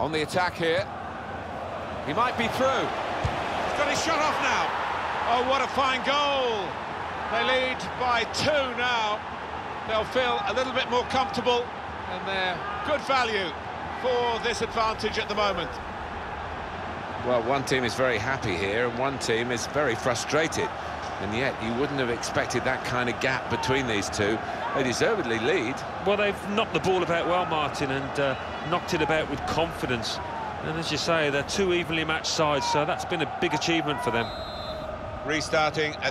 On the attack here. He might be through. He's got his shot off now. Oh, what a fine goal. They lead by two now. They'll feel a little bit more comfortable and they're good value for this advantage at the moment. Well, one team is very happy here and one team is very frustrated. And yet you wouldn't have expected that kind of gap between these two. They deservedly lead. Well, they've knocked the ball about well, Martin, and uh, knocked it about with confidence. And as you say, they're two evenly matched sides, so that's been a big achievement for them. Restarting at